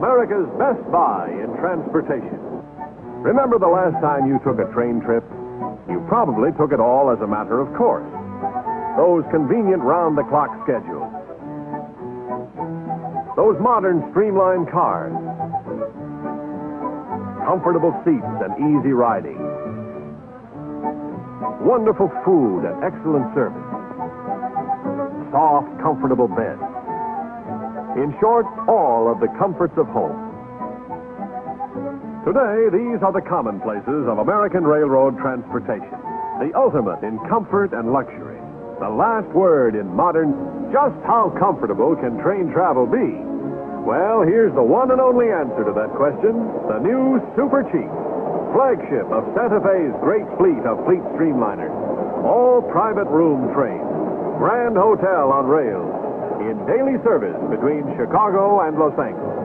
America's best buy in transportation. Remember the last time you took a train trip? You probably took it all as a matter of course. Those convenient round the clock schedules. Those modern streamlined cars. Comfortable seats and easy riding. Wonderful food and excellent service. Soft, comfortable beds. In short, all of the comforts of home. Today, these are the commonplaces of American railroad transportation. The ultimate in comfort and luxury. The last word in modern. Just how comfortable can train travel be? Well, here's the one and only answer to that question the new Super Chief, flagship of Santa Fe's great fleet of fleet streamliners. All private room trains, grand hotel on rails, in daily service between Chicago and Los Angeles.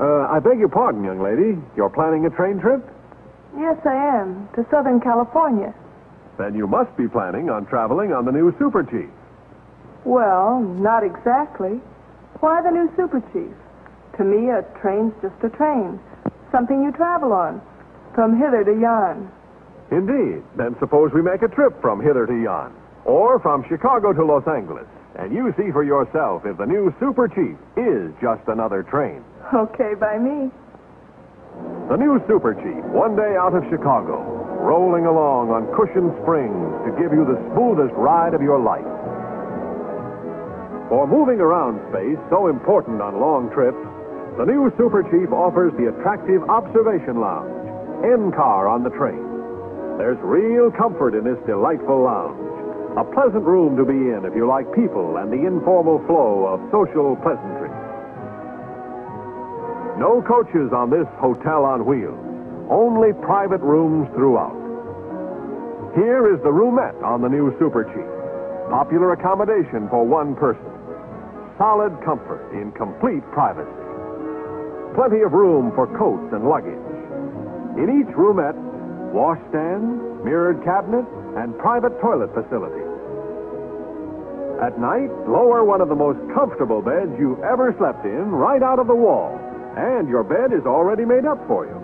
Uh, I beg your pardon, young lady. You're planning a train trip? Yes, I am. To Southern California. Then you must be planning on traveling on the new Super Chief. Well, not exactly. Why the new Super Chief? To me, a train's just a train. Something you travel on. From hither to yon. Indeed. Then suppose we make a trip from hither to yon. Or from Chicago to Los Angeles. And you see for yourself if the new Super Chief is just another train. Okay by me. The new Super Chief, one day out of Chicago, rolling along on cushioned springs to give you the smoothest ride of your life. For moving around space, so important on long trips, the new Super Chief offers the attractive observation lounge, N car on the train. There's real comfort in this delightful lounge. A pleasant room to be in if you like people and the informal flow of social pleasantry. No coaches on this hotel on wheels. Only private rooms throughout. Here is the roomette on the new Super Chief. Popular accommodation for one person. Solid comfort in complete privacy. Plenty of room for coats and luggage. In each roomette, washstand, mirrored cabinet, and private toilet facilities. At night, lower one of the most comfortable beds you've ever slept in right out of the wall. And your bed is already made up for you.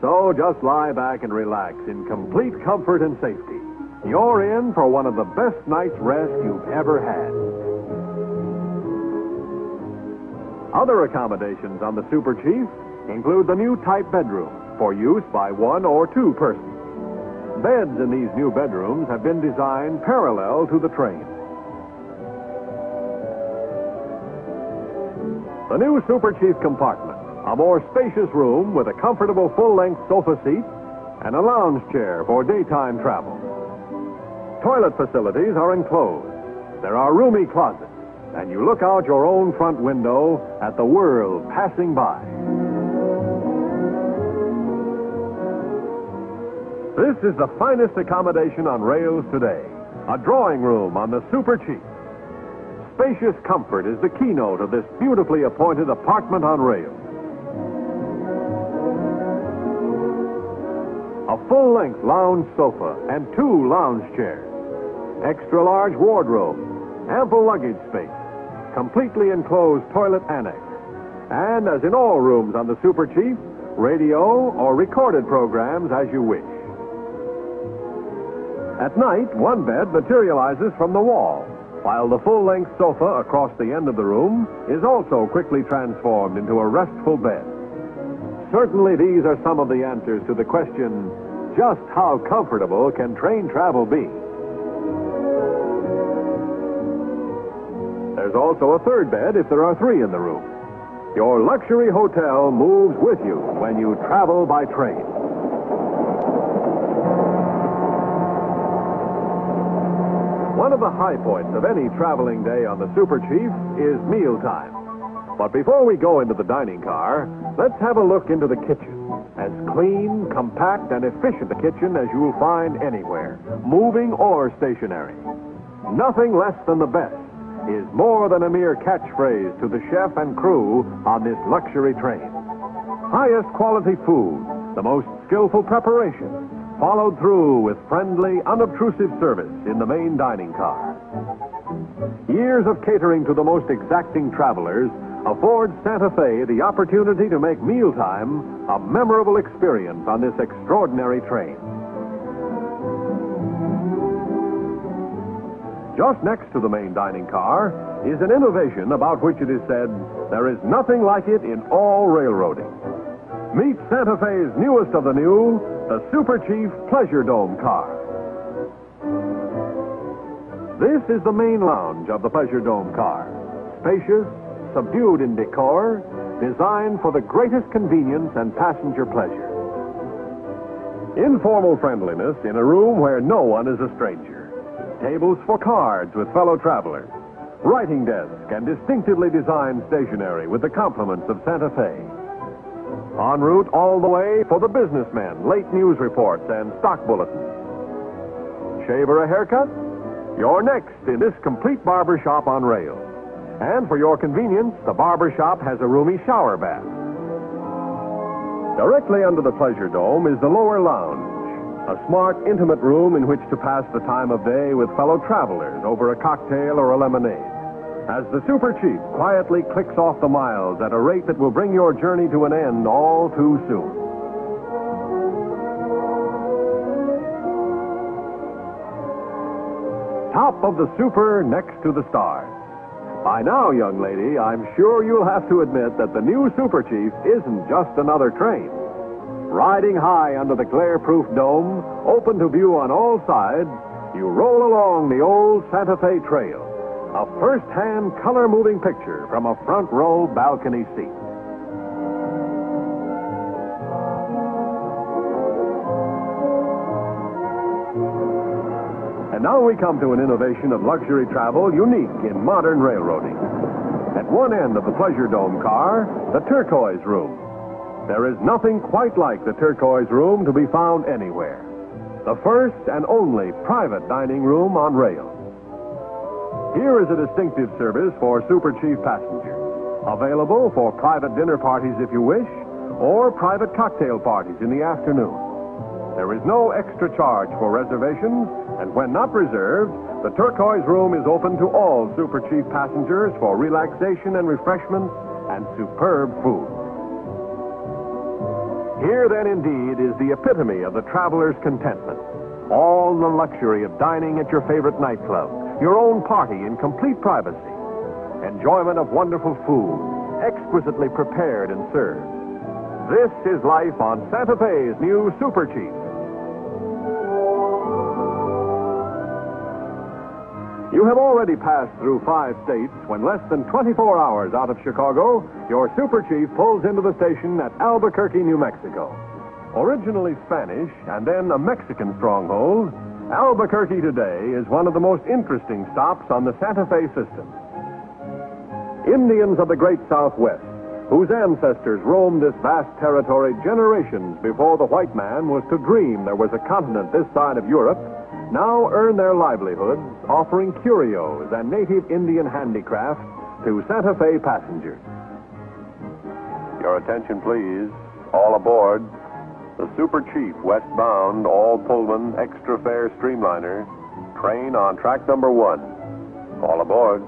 So just lie back and relax in complete comfort and safety. You're in for one of the best night's rest you've ever had. Other accommodations on the Super Chief include the new type bedroom for use by one or two persons. Beds in these new bedrooms have been designed parallel to the train. The new Super Chief compartment, a more spacious room with a comfortable full-length sofa seat and a lounge chair for daytime travel. Toilet facilities are enclosed. There are roomy closets, and you look out your own front window at the world passing by. This is the finest accommodation on rails today. A drawing room on the Super Chief. Spacious comfort is the keynote of this beautifully appointed apartment on rails. A full-length lounge sofa and two lounge chairs. Extra large wardrobe, ample luggage space, completely enclosed toilet annex. And as in all rooms on the Super Chief, radio or recorded programs as you wish. At night, one bed materializes from the wall, while the full length sofa across the end of the room is also quickly transformed into a restful bed. Certainly, these are some of the answers to the question just how comfortable can train travel be? There's also a third bed if there are three in the room. Your luxury hotel moves with you when you travel by train. One of the high points of any traveling day on the Super Chief is mealtime. But before we go into the dining car, let's have a look into the kitchen. As clean, compact, and efficient a kitchen as you'll find anywhere, moving or stationary. Nothing less than the best is more than a mere catchphrase to the chef and crew on this luxury train. Highest quality food, the most skillful preparation, followed through with friendly, unobtrusive service in the main dining car. Years of catering to the most exacting travelers affords Santa Fe the opportunity to make mealtime a memorable experience on this extraordinary train. Just next to the main dining car is an innovation about which it is said there is nothing like it in all railroading. Meet Santa Fe's newest of the new, the Super Chief Pleasure Dome car. This is the main lounge of the Pleasure Dome car. Spacious, subdued in decor, designed for the greatest convenience and passenger pleasure. Informal friendliness in a room where no one is a stranger. Tables for cards with fellow travelers. Writing desk and distinctively designed stationery with the compliments of Santa Fe. En route all the way for the businessmen, late news reports, and stock bulletins. Shave or a haircut? You're next in this complete barber shop on rails. And for your convenience, the barber shop has a roomy shower bath. Directly under the Pleasure Dome is the lower lounge, a smart, intimate room in which to pass the time of day with fellow travelers over a cocktail or a lemonade. As the Super Chief quietly clicks off the miles at a rate that will bring your journey to an end all too soon. Top of the Super next to the stars. By now, young lady, I'm sure you'll have to admit that the new Super Chief isn't just another train. Riding high under the glare-proof dome, open to view on all sides, you roll along the old Santa Fe Trail, a first-hand color-moving picture from a front-row balcony seat. And now we come to an innovation of luxury travel unique in modern railroading. At one end of the Pleasure Dome car, the turquoise room. There is nothing quite like the turquoise room to be found anywhere. The first and only private dining room on rail. Here is a distinctive service for Super Chief passengers. Available for private dinner parties if you wish, or private cocktail parties in the afternoon. There is no extra charge for reservations, and when not reserved, the turquoise room is open to all Super Chief passengers for relaxation and refreshment and superb food. Here, then, indeed, is the epitome of the traveler's contentment. All the luxury of dining at your favorite nightclub, your own party in complete privacy, enjoyment of wonderful food, exquisitely prepared and served. This is life on Santa Fe's new Super Chief. You have already passed through five states when less than 24 hours out of Chicago, your Super Chief pulls into the station at Albuquerque, New Mexico. Originally Spanish and then a Mexican stronghold, Albuquerque today is one of the most interesting stops on the Santa Fe system. Indians of the great Southwest, whose ancestors roamed this vast territory generations before the white man was to dream there was a continent this side of Europe, now earn their livelihoods offering curios and native Indian handicrafts to Santa Fe passengers. Your attention, please. All aboard. The Super Chief westbound all Pullman extra fare streamliner train on track number one. All aboard.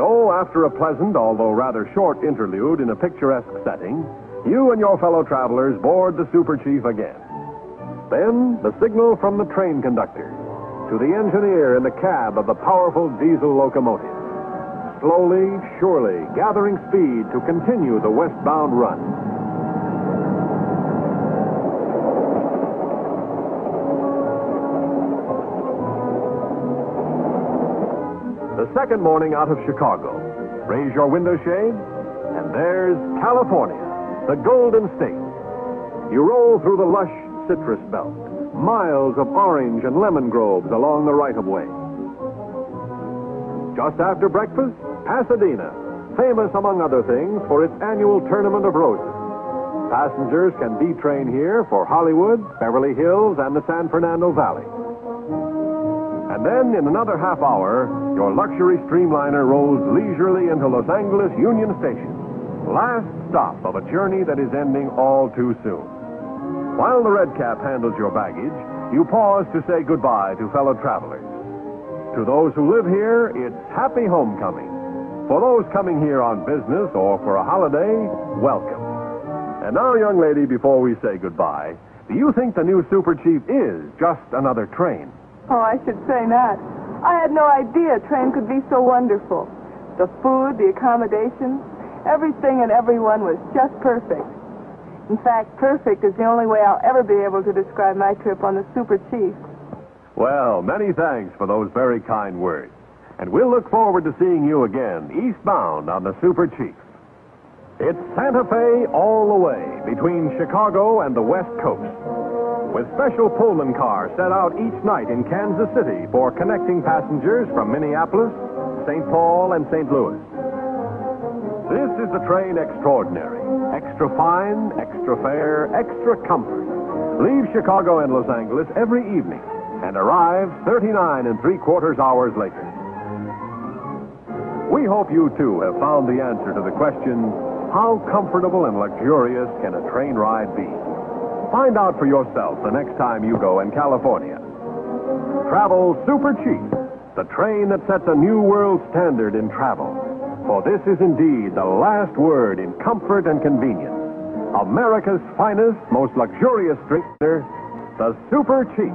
So, after a pleasant, although rather short interlude in a picturesque setting, you and your fellow travelers board the Super Chief again. Then, the signal from the train conductor to the engineer in the cab of the powerful diesel locomotive. Slowly, surely, gathering speed to continue the westbound run. Second morning out of Chicago. Raise your window shade, and there's California, the Golden State. You roll through the lush citrus belt, miles of orange and lemon groves along the right of way. Just after breakfast, Pasadena, famous among other things for its annual Tournament of Roses. Passengers can detrain here for Hollywood, Beverly Hills, and the San Fernando Valley. And then, in another half hour, your luxury streamliner rolls leisurely into Los Angeles Union Station. Last stop of a journey that is ending all too soon. While the red cap handles your baggage, you pause to say goodbye to fellow travelers. To those who live here, it's happy homecoming. For those coming here on business or for a holiday, welcome. And now, young lady, before we say goodbye, do you think the new Super Chief is just another train? Oh, I should say not. I had no idea a train could be so wonderful. The food, the accommodations, everything and everyone was just perfect. In fact, perfect is the only way I'll ever be able to describe my trip on the Super Chief. Well, many thanks for those very kind words. And we'll look forward to seeing you again eastbound on the Super Chief. It's Santa Fe all the way between Chicago and the West Coast. With special Pullman cars set out each night in Kansas City for connecting passengers from Minneapolis, St. Paul, and St. Louis. This is the train extraordinary. Extra fine, extra fare, extra comfort. Leaves Chicago and Los Angeles every evening and arrives 39 and three quarters hours later. We hope you too have found the answer to the question how comfortable and luxurious can a train ride be? Find out for yourself the next time you go in California. Travel Super Chief, the train that sets a new world standard in travel. For this is indeed the last word in comfort and convenience. America's finest, most luxurious drinker, the Super Chief.